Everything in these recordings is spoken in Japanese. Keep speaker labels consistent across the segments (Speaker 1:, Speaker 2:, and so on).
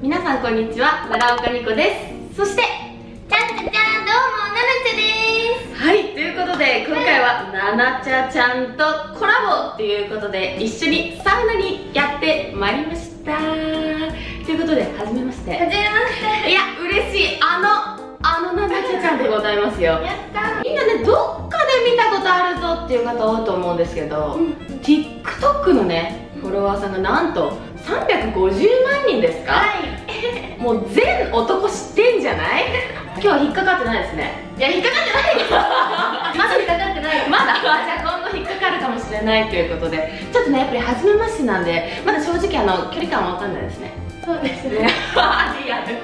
Speaker 1: 皆さんこんにちは奈良岡ニコです。そして
Speaker 2: ちゃんちゃちゃんどうもななちゃです。
Speaker 1: はいということで今回はななちゃちゃんとコラボということで一緒にサウナにやってまいりました。ということで初めまして。
Speaker 2: はじめまして。
Speaker 1: いや嬉しい。あのあのななちゃちゃんでございますよ。
Speaker 2: やった
Speaker 1: みんなねどっかで見たことあるぞっていう方多いと思うんですけど、
Speaker 2: うん
Speaker 1: TikTok のねフォロワーさんがなんと350万人ですか、
Speaker 2: はい。
Speaker 1: もう全男知ってんじゃない？今日は引っかかってないですね。
Speaker 2: いや引っかかってない。よ まだ引っかかってない。
Speaker 1: まだ？じゃあ今後引っかかるかもしれないということで。ちょっとねやっぱり初めましてなんでまだ正直あの距離感は分かんないですね。
Speaker 2: そうですね。
Speaker 1: ね。リアル。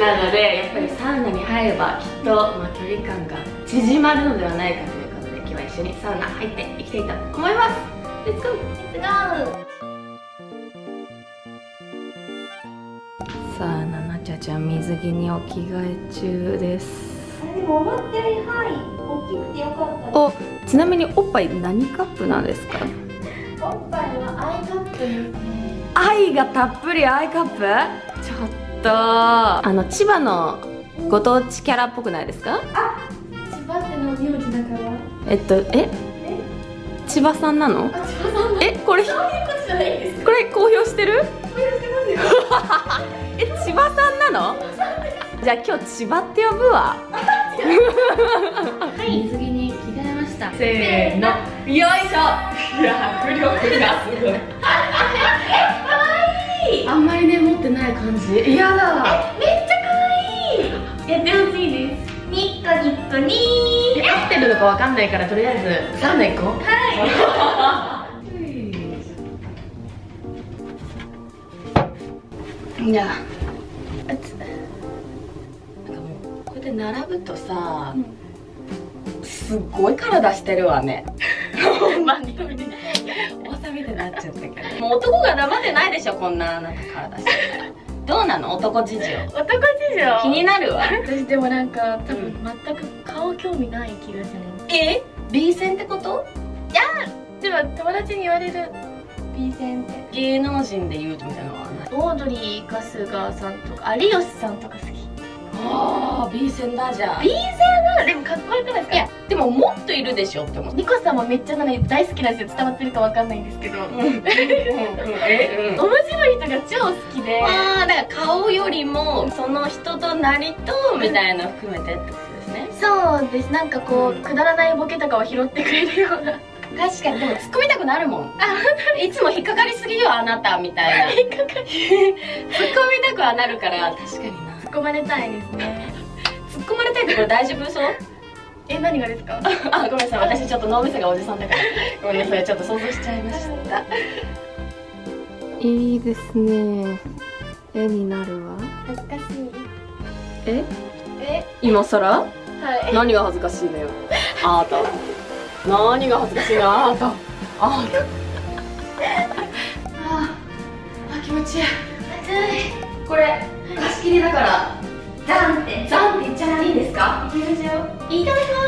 Speaker 1: なのでやっぱりサウナに入ればきっと、まあ、距離感が縮まるのではないかということで今日は一緒にサウナ入っていきたいと思います。レッツゴー
Speaker 2: レッツゴー
Speaker 1: さあななちゃちゃん水着にお着替え中です。
Speaker 2: でも思ったよりはい大きくてよかった。
Speaker 1: おちなみにおっぱい何カップなんですか？
Speaker 2: おっぱいは Iカップですね。
Speaker 1: 愛がたっぷり Iカップ？ちょっとあの千葉のご当地キャラっぽくないですか？
Speaker 2: 千葉っての名字だから？
Speaker 1: えっとえ？千葉さんなの？えこれ
Speaker 2: こ
Speaker 1: れ公表してる？え千葉さんなの？じゃあ今日千葉って呼ぶわ。
Speaker 2: はい
Speaker 1: 水着に着替えました。せーの。よいしょ。いや迫力がすごい。あんまりね持ってない感じ。嫌だ。
Speaker 2: めっちゃ可愛いやってほしいですニッコニッコニ
Speaker 1: え合ってるのかわかんないからとりあえずサウナ行こう。
Speaker 2: ーはい
Speaker 1: いや。なんかもうこうやって並ぶとさ、すっごい体してるわね。番組でおさみでなっちゃったけど。もう男が黙ってないでしょこんななんか体してたら。どうなの？男事情。
Speaker 2: 男事情？
Speaker 1: 気になるわ。
Speaker 2: 私でもなんか多
Speaker 1: う
Speaker 2: 分全く顔興味ない気がする。
Speaker 1: え？B 線ってこと？
Speaker 2: でも友達に言われる。B 線って。
Speaker 1: 芸能人で言うとみたいなのは？
Speaker 2: オードリー春日さんとか有吉さんとか好き。
Speaker 1: ああ B 線だじゃあ。
Speaker 2: B 線はでもかっこよくないですか？
Speaker 1: いやでももっといるでしょって思って
Speaker 2: ニコさんもめっちゃなのに大好きなんですよ伝わってるかわかんないんですけど。面
Speaker 1: うんうんうん。え？うん。
Speaker 2: 白い人が超好きで。
Speaker 1: ああだから顔よりもその人となりとみたいなの含めてってことですね。
Speaker 2: そうです。なんかこう、
Speaker 1: うん。
Speaker 2: くだらないボケとかを拾ってくれるような
Speaker 1: 確かにでも突っ込みたくなるもん。いつも引っかかりすぎよあなたみたいな。
Speaker 2: 引っかかり
Speaker 1: 突っ込みたくはなるから。確かにな。
Speaker 2: 突っ込まれたいですね。
Speaker 1: 突っ込まれたいってこれ大丈夫？そう
Speaker 2: え何がですか？
Speaker 1: あごめんなさい。私ちょっと脳みそがおじさんだから。ごめんなさい。ちょっと想像しちゃいました。いいですね。絵になるわ。
Speaker 2: 恥ずかしい。
Speaker 1: え？
Speaker 2: え？
Speaker 1: 今更？
Speaker 2: はい。
Speaker 1: 何が恥ずかしいのよ。あなた何が恥ずかしいなたあなた。ああ気持ちいい。
Speaker 2: 暑い。
Speaker 1: これ貸し切りだから。
Speaker 2: ダンって。
Speaker 1: ザンって言っちゃっていいんですか？
Speaker 2: いきましょう
Speaker 1: いただきます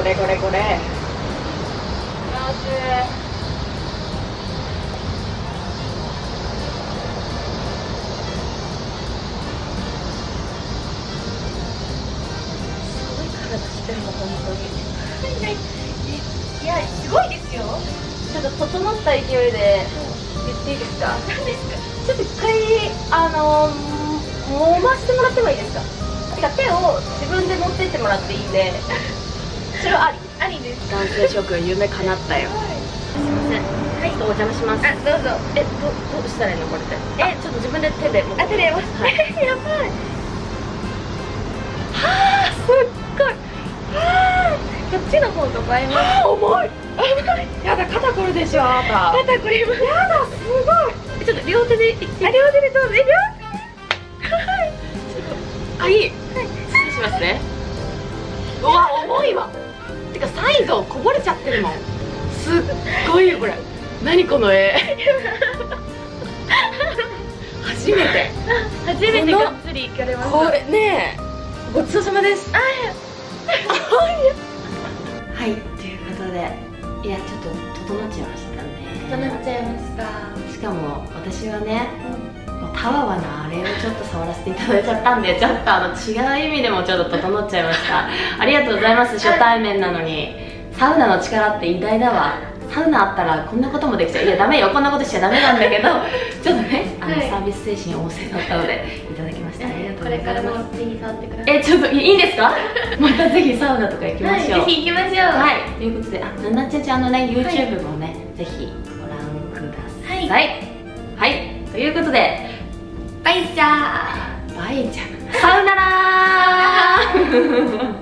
Speaker 1: これこれこれ。
Speaker 2: すごい体してるの本当に。いやすごいですよ。
Speaker 1: ちょっと整った勢いで言っていいですか？
Speaker 2: 何ですか？
Speaker 1: ちょっと一回あの揉ませてもらってもいいですか？てか手を自分で持ってってもらっていいんで。それはあり
Speaker 2: ありです。
Speaker 1: 男性諸君夢叶ったよ。すいません。はいお邪魔します。
Speaker 2: あどうぞ。
Speaker 1: えどどうしたらいいのこれってえちょっと自分で手で
Speaker 2: あ手でやります、
Speaker 1: はい
Speaker 2: やばい。
Speaker 1: はあすっごい。
Speaker 2: っちの方とか合います
Speaker 1: あ重い。重い。やだ肩こるでしょあな
Speaker 2: またこれも
Speaker 1: たやだすごい。
Speaker 2: ちょっと両手でいって。
Speaker 1: あ両手でどうぞ。え両何この絵？初めて。
Speaker 2: 初めてがっつりいかれました。
Speaker 1: これねえごちそうさまです。はいということでいやちょっと整っちゃいましたね。
Speaker 2: 整っちゃいました。
Speaker 1: しかも私はねもうたわわなあれをちょっと触らせていただいちゃったんでちょっとあの違う意味でもちょっと整っちゃいました。ありがとうございます初対面なのに。サウナの力って偉大だわサウナあったらこんなこともできちゃう。いやダメよ。こんなことしちゃダメなんだけど。ちょっとねあの、
Speaker 2: はい。
Speaker 1: サービス精神旺盛だったのでいただきました。ありがとうござい
Speaker 2: これから
Speaker 1: ます
Speaker 2: もぜひ触ってください。
Speaker 1: えちょっといいいんですか？またぜひサウナとか行きましょう、
Speaker 2: はい、ぜひ行きましょう。
Speaker 1: はい、ということで、あ、ななちゃんちゃんのね、YouTube もね、ぜひご覧ください。
Speaker 2: はい。
Speaker 1: はい、ということで、
Speaker 2: バイチャー。
Speaker 1: バイちゃん、さよならー